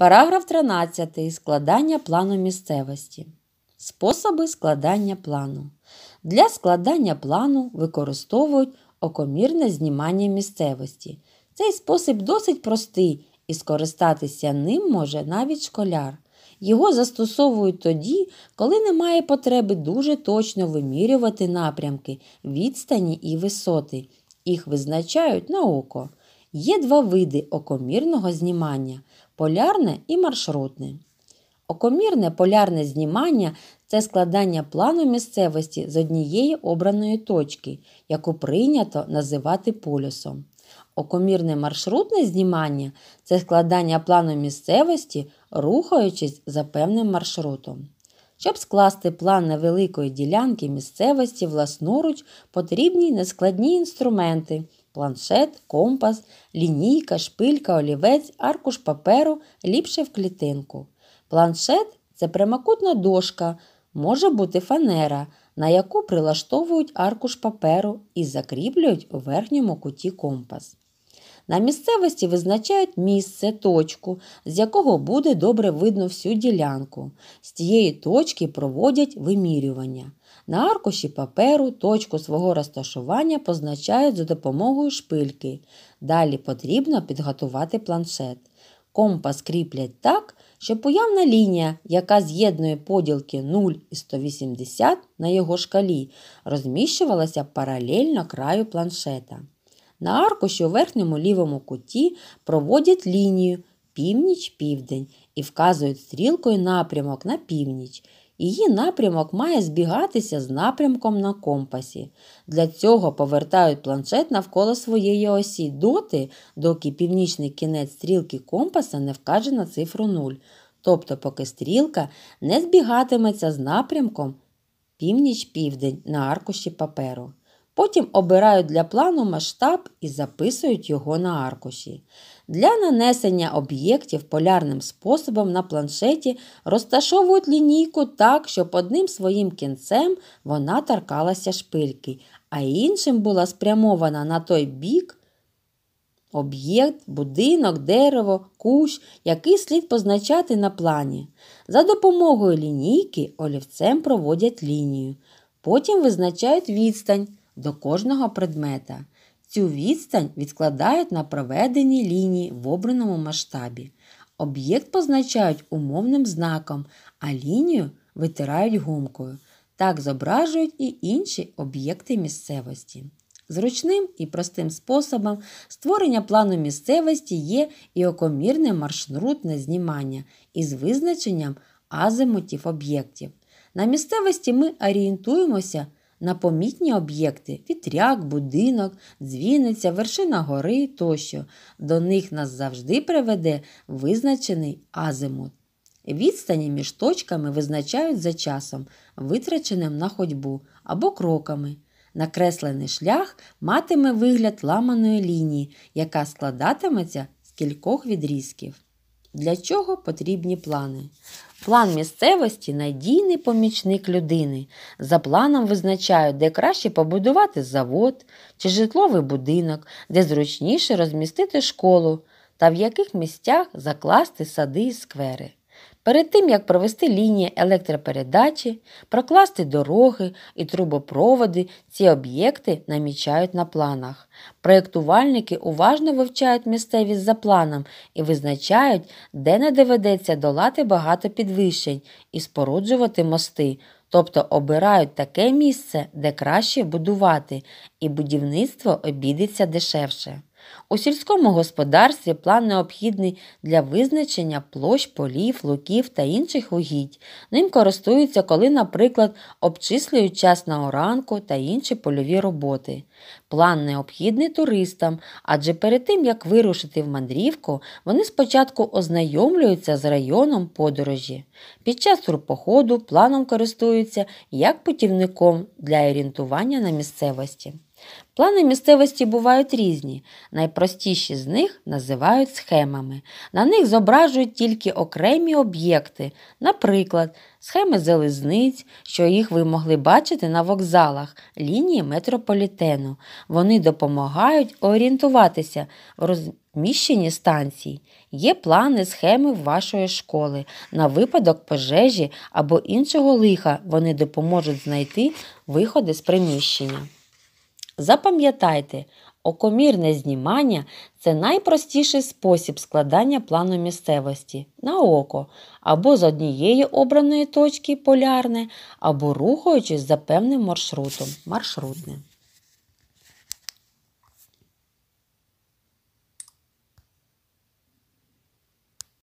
Параграф 13. Складання плану місцевості. Способи складання плану. Для складання плану використовують окомірне знімання місцевості. Цей спосіб досить простий і скористатися ним може навіть школяр. Його застосовують тоді, коли немає потреби дуже точно вимірювати напрямки, відстані і висоти. Їх визначають на око. Є два види окомірного знімання полярне і маршрутне. Окомірне полярне знімання це складання плану місцевості з однієї обраної точки, яку прийнято називати полюсом. Окомірне маршрутне знімання це складання плану місцевості, рухаючись за певним маршрутом. Щоб скласти план невеликої ділянки місцевості власноруч, потрібні нескладні інструменти планшет, компас, лінійка, шпилька, олівець, аркуш паперу ліпше в клітинку. Планшет це прямокутна дошка, може бути фанера, на яку прилаштовують аркуш паперу і закріплюють у верхньому куті компас. На місцевості визначають місце, точку, з якого буде добре видно всю ділянку. З цієї точки проводять вимірювання. На аркуші паперу точку свого розташування позначають за допомогою шпильки. Далі потрібно підготувати планшет. Компас кріплять так, щоб уявна лінія, яка з'єднує поділки 0 і 180 на його шкалі, розміщувалася паралельно краю планшета. На аркуші у верхньому лівому куті проводять лінію північ-південь і вказують стрілкою напрямок на північ. Її напрямок має збігатися з напрямком на компасі. Для цього повертають планшет навколо своєї осі доти, доки північний кінець стрілки компаса не вкаже на цифру 0. Тобто, поки стрілка не збігатиметься з напрямком північ-південь на аркуші паперу. Потім обирають для плану масштаб і записують його на аркуші. Для нанесення об'єктів полярним способом на планшеті розташовують лінійку так, щоб одним своїм кінцем вона торкалася шпильки, а іншим була спрямована на той бік об'єкт, будинок, дерево, кущ, який слід позначати на плані. За допомогою лінійки олівцем проводять лінію. Потім визначають відстань до кожного предмета. Цю відстань відкладають на проведеній лінії в обраному масштабі. Об'єкт позначають умовним знаком, а лінію витирають гумкою. Так зображують і інші об'єкти місцевості. Зручним і простим способом створення плану місцевості є і окомірне маршрутне знімання із визначенням азимутів об'єктів. На місцевості ми орієнтуємося на помітні об'єкти вітряк, будинок, дзвіниця, вершина гори тощо. До них нас завжди приведе визначений азимут. Відстані між точками визначають за часом, витраченим на ходьбу або кроками. Накреслений шлях матиме вигляд ламаної лінії, яка складатиметься з кількох відрізків. Для чого потрібні плани? План місцевості надійний помічник людини. За планом визначають, де краще побудувати завод чи житловий будинок, де зручніше розмістити школу та в яких місцях закласти сади і сквери. Перед тим, як провести лінії електропередачі, прокласти дороги і трубопроводи, ці об'єкти намічають на планах. Проєктувальники уважно вивчають місцевість за планом і визначають, де не доведеться долати багато підвищень і споруджувати мости, тобто обирають таке місце, де краще будувати, і будівництво обійдеться дешевше. У сільському господарстві план необхідний для визначення площ полів, луків та інших угідь. Ним користуються, коли, наприклад, обчислюють час на оранку та інші польові роботи. План необхідний туристам, адже перед тим, як вирушити в мандрівку, вони спочатку ознайомлюються з районом подорожі. Під час турпоходу планом користуються як путівником для орієнтування на місцевості. Плани місцевості бувають різні. Найпростіші з них називають схемами. На них зображують тільки окремі об'єкти, наприклад, схеми залізниць, що їх ви могли бачити на вокзалах, лінії метрополітену. Вони допомагають орієнтуватися в розміщенні станцій. Є плани, схеми вашої школи. На випадок пожежі або іншого лиха вони допоможуть знайти виходи з приміщення. Запам'ятайте, окомірне знімання це найпростіший спосіб складання плану місцевості на око, або з однієї обраної точки полярне, або рухаючись за певним маршрутом маршрутне.